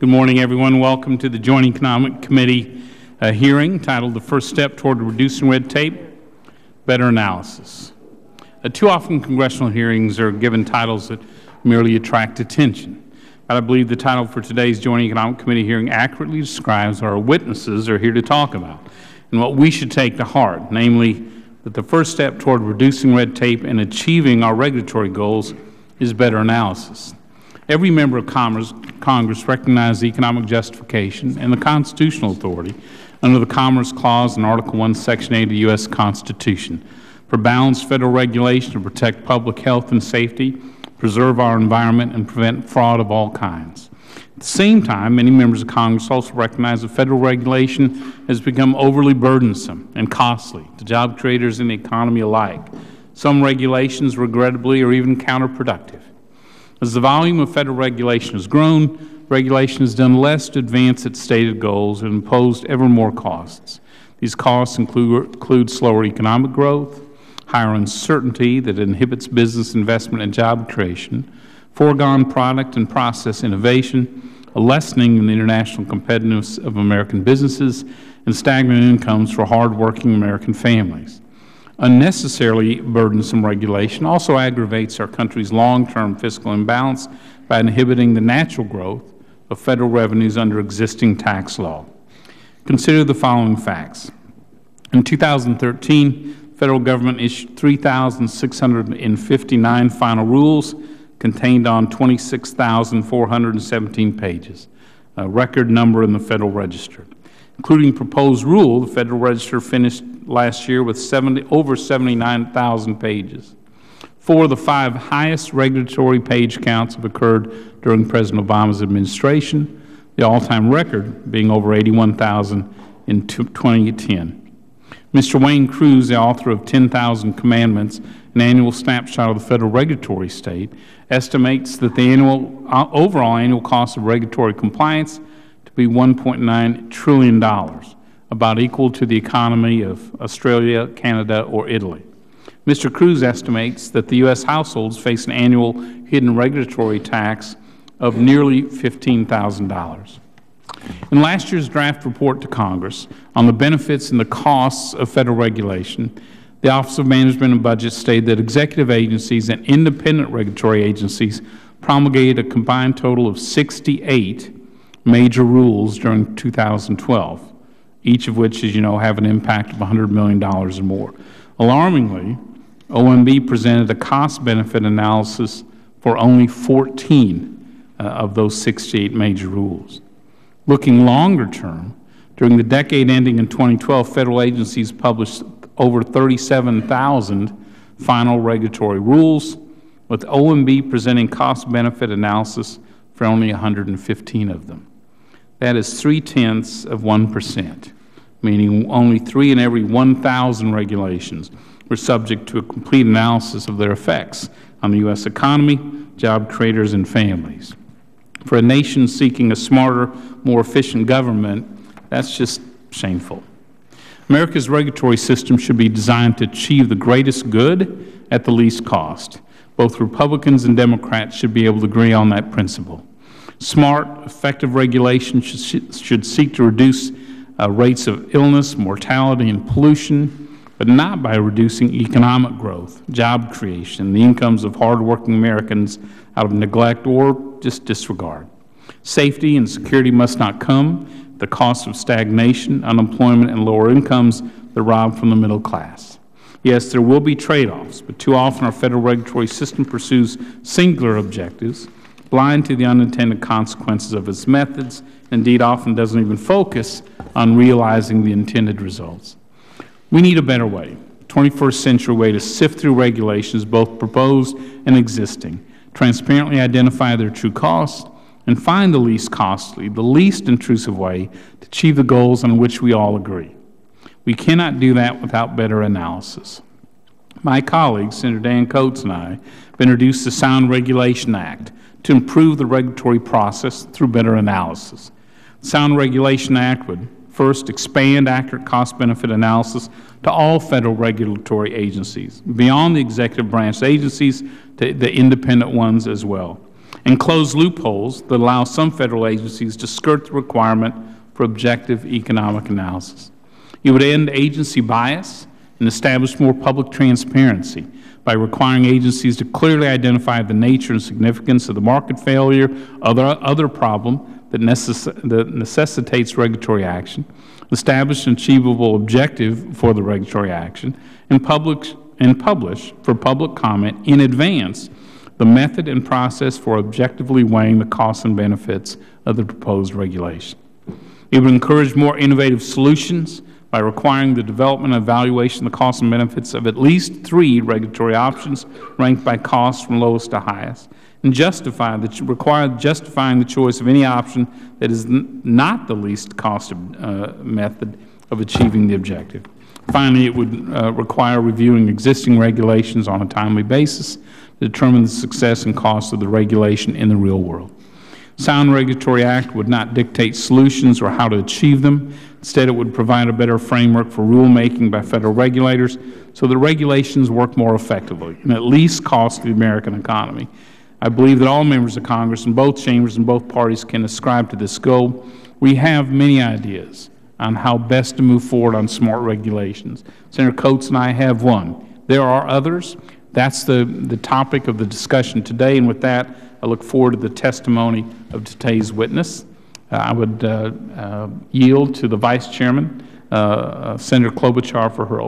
Good morning, everyone. Welcome to the Joint Economic Committee uh, hearing titled The First Step Toward Reducing Red Tape, Better Analysis. Uh, too often congressional hearings are given titles that merely attract attention. But I believe the title for today's Joint Economic Committee hearing accurately describes what our witnesses are here to talk about and what we should take to heart, namely that the first step toward reducing red tape and achieving our regulatory goals is better analysis. Every member of Congress recognizes the economic justification and the constitutional authority under the Commerce Clause in Article I, Section 8 of the U.S. Constitution for balanced Federal regulation to protect public health and safety, preserve our environment, and prevent fraud of all kinds. At the same time, many members of Congress also recognize that Federal regulation has become overly burdensome and costly to job creators and the economy alike. Some regulations, regrettably, are even counterproductive. As the volume of Federal regulation has grown, regulation has done less to advance its stated goals and imposed ever more costs. These costs include, include slower economic growth, higher uncertainty that inhibits business investment and job creation, foregone product and process innovation, a lessening in the international competitiveness of American businesses, and stagnant incomes for hardworking American families. Unnecessarily burdensome regulation also aggravates our country's long-term fiscal imbalance by inhibiting the natural growth of Federal revenues under existing tax law. Consider the following facts. In 2013, the Federal Government issued 3,659 final rules contained on 26,417 pages, a record number in the Federal Register. Including proposed rule, the Federal Register finished last year with 70, over 79,000 pages. Four of the five highest regulatory page counts have occurred during President Obama's administration, the all-time record being over 81,000 in 2010. Mr. Wayne Crews, the author of 10,000 Commandments, an annual snapshot of the Federal regulatory state, estimates that the annual, uh, overall annual cost of regulatory compliance be $1.9 trillion about equal to the economy of Australia, Canada, or Italy. Mr. Crews estimates that the U.S. households face an annual hidden regulatory tax of nearly $15,000. In last year's draft report to Congress on the benefits and the costs of Federal regulation, the Office of Management and Budget stated that executive agencies and independent regulatory agencies promulgated a combined total of 68 major rules during 2012 each of which, as you know, have an impact of $100 million or more. Alarmingly, OMB presented a cost-benefit analysis for only 14 uh, of those 68 major rules. Looking longer term, during the decade ending in 2012, Federal agencies published over 37,000 final regulatory rules, with OMB presenting cost-benefit analysis for only 115 of them. That is three-tenths of 1 percent meaning only three in every 1,000 regulations were subject to a complete analysis of their effects on the U.S. economy, job creators, and families. For a nation seeking a smarter, more efficient government, that's just shameful. America's regulatory system should be designed to achieve the greatest good at the least cost. Both Republicans and Democrats should be able to agree on that principle. Smart, effective regulation should, should seek to reduce uh, rates of illness, mortality, and pollution, but not by reducing economic growth, job creation, the incomes of hardworking Americans out of neglect or just disregard. Safety and security must not come at the cost of stagnation, unemployment, and lower incomes that rob from the middle class. Yes, there will be trade-offs, but too often our Federal regulatory system pursues singular objectives, blind to the unintended consequences of its methods, indeed often doesn't even focus on realizing the intended results. We need a better way, a 21st century way to sift through regulations, both proposed and existing, transparently identify their true costs, and find the least costly, the least intrusive way to achieve the goals on which we all agree. We cannot do that without better analysis. My colleague, Senator Dan Coats, and I have introduced the Sound Regulation Act to improve the regulatory process through better analysis. The Sound Regulation Act would First, expand accurate cost-benefit analysis to all Federal regulatory agencies, beyond the executive branch agencies to the independent ones as well. and close loopholes that allow some Federal agencies to skirt the requirement for objective economic analysis. It would end agency bias and establish more public transparency by requiring agencies to clearly identify the nature and significance of the market failure or other, problem that, necess that necessitates regulatory action, establish an achievable objective for the regulatory action, and publish, and publish for public comment in advance the method and process for objectively weighing the costs and benefits of the proposed regulation. It would encourage more innovative solutions by requiring the development and evaluation of the costs and benefits of at least three regulatory options ranked by cost from lowest to highest, and justify the, require justifying the choice of any option that is not the least cost uh, method of achieving the objective. Finally, it would uh, require reviewing existing regulations on a timely basis to determine the success and cost of the regulation in the real world. Sound Regulatory Act would not dictate solutions or how to achieve them. Instead, it would provide a better framework for rulemaking by Federal regulators so that regulations work more effectively and at least cost the American economy. I believe that all members of Congress in both chambers and both parties can ascribe to this goal. We have many ideas on how best to move forward on smart regulations. Senator Coats and I have one. There are others. That's the, the topic of the discussion today, and with that, I look forward to the testimony of today's witness. I would uh, uh, yield to the Vice Chairman, uh, Senator Klobuchar, for her